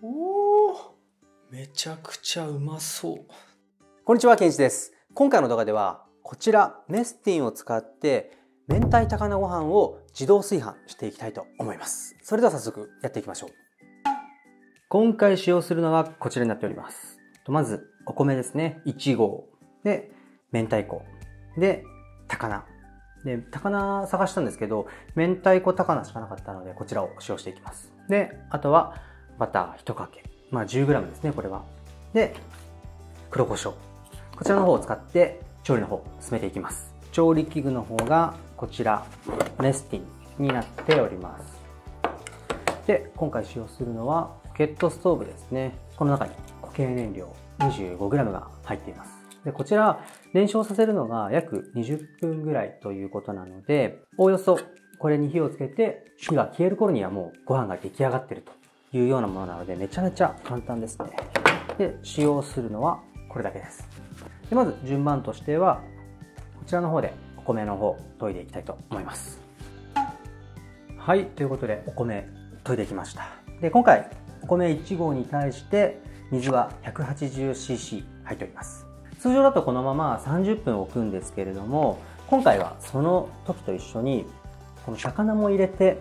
おおめちゃくちゃうまそうこんにちは、ケンイチです。今回の動画では、こちら、メスティンを使って、明太高菜ご飯を自動炊飯していきたいと思います。それでは早速やっていきましょう。今回使用するのはこちらになっております。とまず、お米ですね。1合。で、明太子。で、高菜。で、高菜探したんですけど、明太子高菜しかなかったので、こちらを使用していきます。で、あとは、バター1かけ。まあ 10g ですね、これは。で、黒胡椒。こちらの方を使って調理の方進めていきます。調理器具の方がこちら、メスティンになっております。で、今回使用するのはポケットストーブですね。この中に固形燃料 25g が入っています。で、こちら燃焼させるのが約20分ぐらいということなので、おおよそこれに火をつけて火が消える頃にはもうご飯が出来上がってるというようなものなのでめちゃめちゃ簡単ですね。で、使用するのはこれだけです。でまず順番としてはこちらの方でお米の方研いでいきたいと思いますはいということでお米研いできましたで今回お米1合に対して水は 180cc 入っております通常だとこのまま30分置くんですけれども今回はその時と一緒にこの魚も入れて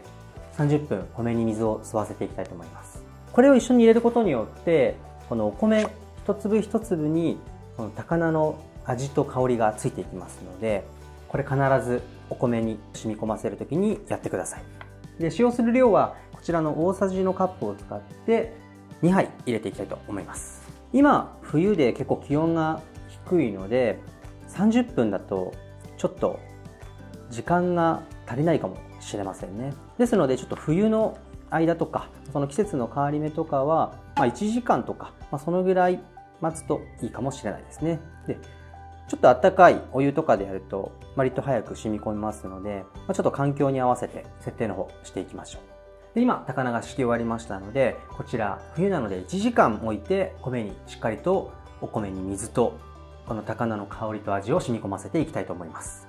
30分米に水を吸わせていきたいと思います。これを一緒に入れることによってこのお米一粒一粒にこの高菜の味と香りがついていきますのでこれ必ずお米に染み込ませる時にやってください。で使用する量はこちらの大さじのカップを使って2杯入れていきたいと思います。今冬で結構気温が低いので30分だとちょっと時間が足りないかも。しれませんねですのでちょっと冬の間とかその季節の変わり目とかは、まあ、1時間とか、まあ、そのぐらい待つといいかもしれないですね。で、ちょっとあったかいお湯とかでやると割と早く染み込みますので、まあ、ちょっと環境に合わせて設定の方していきましょう。で今、高菜が敷き終わりましたので、こちら冬なので1時間置いて米にしっかりとお米に水とこの高菜の香りと味を染み込ませていきたいと思います。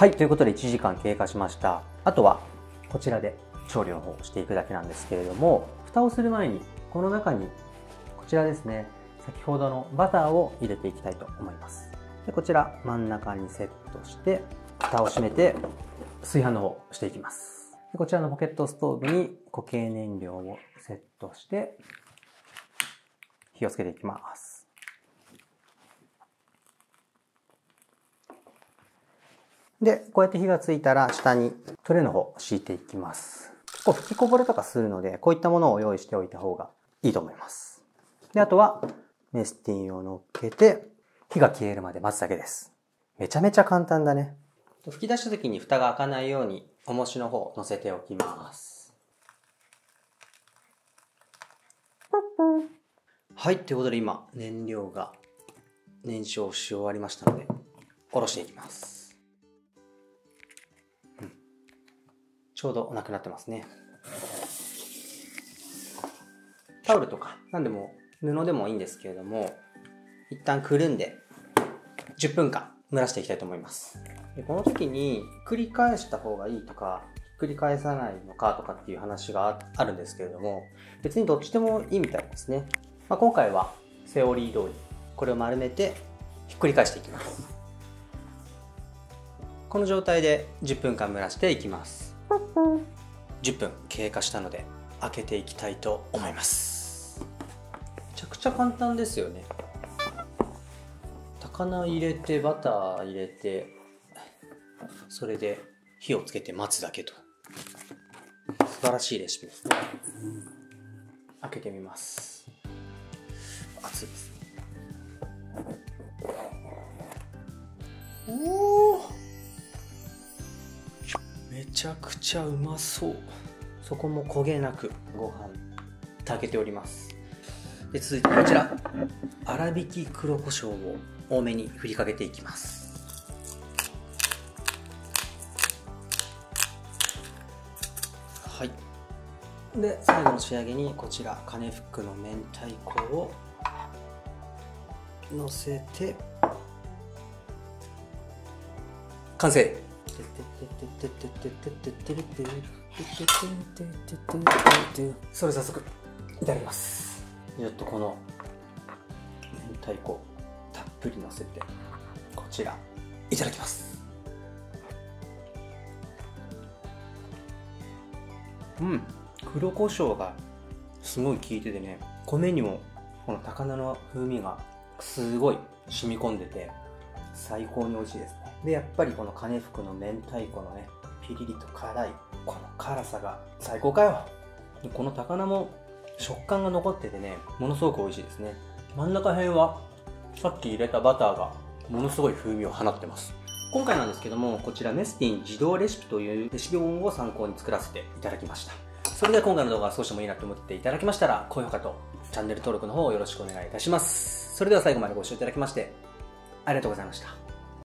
はい、ということで1時間経過しました。あとはこちらで調理の方をしていくだけなんですけれども、蓋をする前にこの中にこちらですね、先ほどのバターを入れていきたいと思います。でこちら真ん中にセットして、蓋を閉めて炊飯の方をしていきます。でこちらのポケットストーブに固形燃料をセットして、火をつけていきます。で、こうやって火がついたら下にトレーの方敷いていきます。結構吹きこぼれとかするので、こういったものを用意しておいた方がいいと思います。で、あとは、メスティンを乗っけて、火が消えるまで待つだけです。めちゃめちゃ簡単だね。吹き出した時に蓋が開かないように、重しの方を乗せておきます。はい、ということで今、燃料が燃焼し終わりましたので、下ろしていきます。ちょうどなくなってますね。タオルとか何でも布でもいいんですけれども一旦くるんで10分間蒸らしていきたいと思います。でこの時に繰り返した方がいいとかひっくり返さないのかとかっていう話があるんですけれども別にどっちでもいいみたいですね、まあ、今回はセオリー通りこれを丸めてひっくり返していきます。この状態で10分間蒸らしていきます。10分経過したので開けていきたいと思います。めちゃくちゃ簡単ですよね。高菜入れてバター入れてそれで火をつけて待つだけと。素晴らしいレシピですね。開けてみます。熱いです。おおめちゃくちゃうまそう。そこも焦げなくご飯炊けております。で続いてこちら。粗挽き黒胡椒を多めに振りかけていきます。はい。で最後の仕上げにこちらカネフックの明太子をのせて完成。それ早速いただきますちょっとこの明太子たっぷりのせてこちらいただきますうん黒胡椒がすごい効いててね米にもこの高菜の風味がすごい染み込んでて最高に美味しいですね。でやっぱりこの金福の明太子のねピリリと辛いこの辛さが最高かよこの高菜も食感が残っててねものすごく美味しいですね。真ん中辺はさっき入れたバターがものすごい風味を放ってます。今回なんですけどもこちらメスティン自動レシピというレシピ本を参考に作らせていただきました。それでは今回の動画が少しでもいいなと思っていただきましたら高評価とチャンネル登録の方よろしくお願いいたします。それでは最後までご視聴いただきましてありがとうございました。